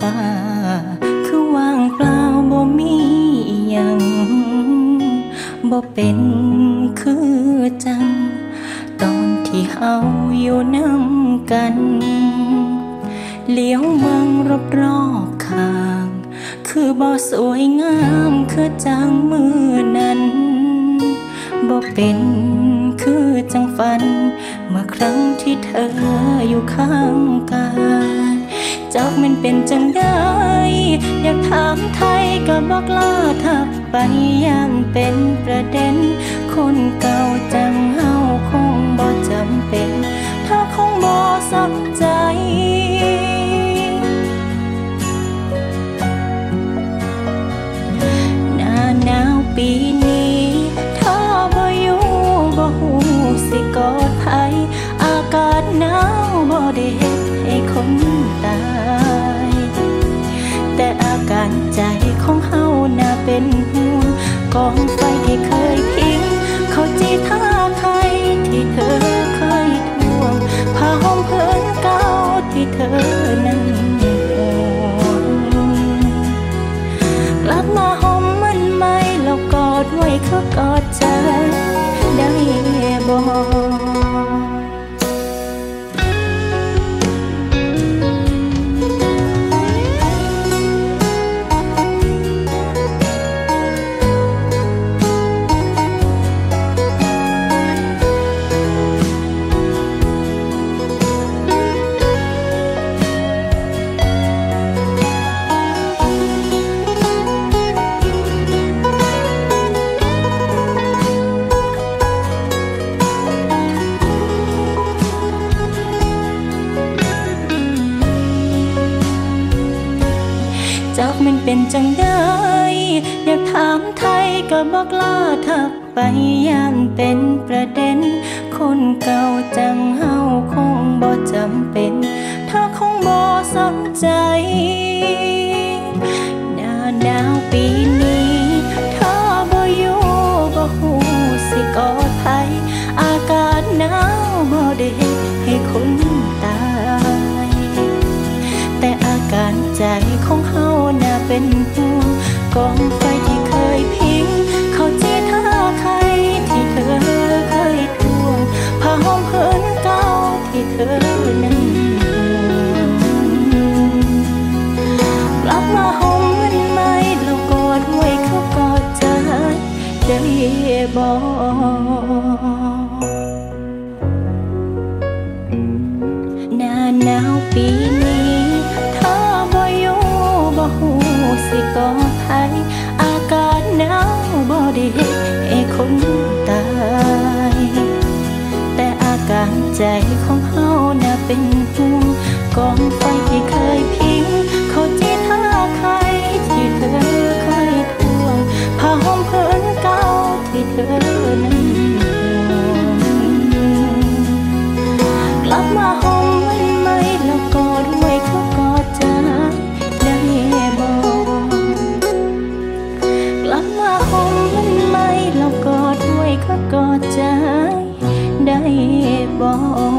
ฟ้า คือว่างเปล่าบ่มีหยังบ่เป็นคือจัง ตอนที่เฮาอยู่น้ำกัน เลี้ยวเมืองรอบรอบข้าง คือบ่สวยงามคือจังมือนั้นบ่เป็นคือจังฝัน เมื่อครั้งที่เธออยู่ข้างกาย จากมันเป็นจังได้ อยากถามไทยก็บอกลาทักไปยังเป็นประเด็น คนเก่าจังเฮาคงบ่จำเป็น ถ้าคงบ่สนใจหน้าหนาวปีนี้ถ้าบ่อยู่บ่หูสิกอดไผอากาศหนาวบ่ได้เฮ็ดให้คนตา กองไฟที่เคยพิงเขาจีท่าใครที่เธอเคยทวงผ้าห่มเพื่อนเก่าที่เธอนั้นกลับมาหอมมันไหมแล้วกอดไว้คือกอดใจได้บอก จากมันเป็นจังได้ อยากถามไทยก็บอกลาทักไปยังเป็นประเด็น คนเก่าจังเฮาคงบ่จำเป็นถ้าคงบ่สนใจหน้าหนาวปีนี้ถ้าบ่อยู่บ่หูสิกอดไผอากาศหนาวบ่ได้ให้คนตา เป็นห่วงกองไฟที่เคยพิง เขาจีท่าใครที่เธอเคยทวงผ้าห้อมเพิ่นเก่าที่เธอนั้นห่งกลับมาห่มมันไหมแล้วกอดไว้เขากอดใจได้บอกหน้าหนาวปีนี้ สิกอภัยอากาศหนาวบ่ได้เฮ็ดให้คนตาย แต่อาการใจของเฮาน่ะเป็นห่วงกอง บอก